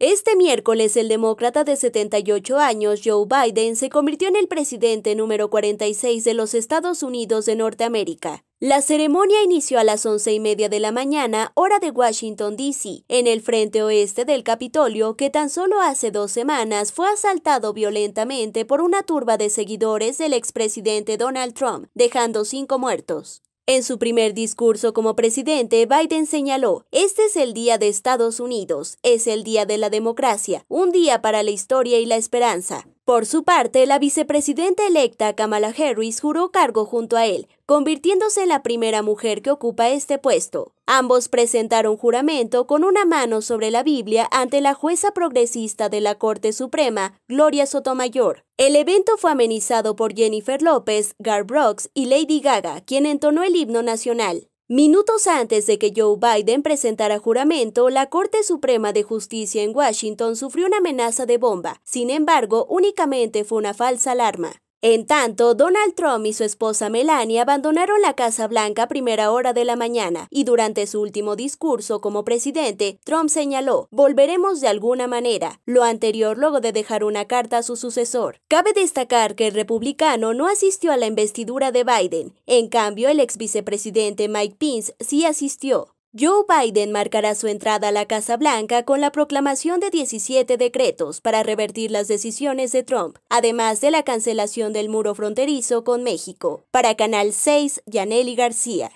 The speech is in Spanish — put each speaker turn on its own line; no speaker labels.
Este miércoles, el demócrata de 78 años, Joe Biden, se convirtió en el presidente número 46 de los Estados Unidos de Norteamérica. La ceremonia inició a las once y media de la mañana, hora de Washington, D.C., en el frente oeste del Capitolio, que tan solo hace dos semanas fue asaltado violentamente por una turba de seguidores del expresidente Donald Trump, dejando cinco muertos. En su primer discurso como presidente, Biden señaló, este es el día de Estados Unidos, es el día de la democracia, un día para la historia y la esperanza. Por su parte, la vicepresidenta electa Kamala Harris juró cargo junto a él, convirtiéndose en la primera mujer que ocupa este puesto. Ambos presentaron juramento con una mano sobre la Biblia ante la jueza progresista de la Corte Suprema, Gloria Sotomayor. El evento fue amenizado por Jennifer López, Gar Brooks y Lady Gaga, quien entonó el himno nacional. Minutos antes de que Joe Biden presentara juramento, la Corte Suprema de Justicia en Washington sufrió una amenaza de bomba. Sin embargo, únicamente fue una falsa alarma. En tanto, Donald Trump y su esposa Melania abandonaron la Casa Blanca a primera hora de la mañana y durante su último discurso como presidente, Trump señaló, volveremos de alguna manera, lo anterior luego de dejar una carta a su sucesor. Cabe destacar que el republicano no asistió a la investidura de Biden, en cambio el ex vicepresidente Mike Pence sí asistió. Joe Biden marcará su entrada a la Casa Blanca con la proclamación de 17 decretos para revertir las decisiones de Trump, además de la cancelación del muro fronterizo con México. Para Canal 6, Yaneli García.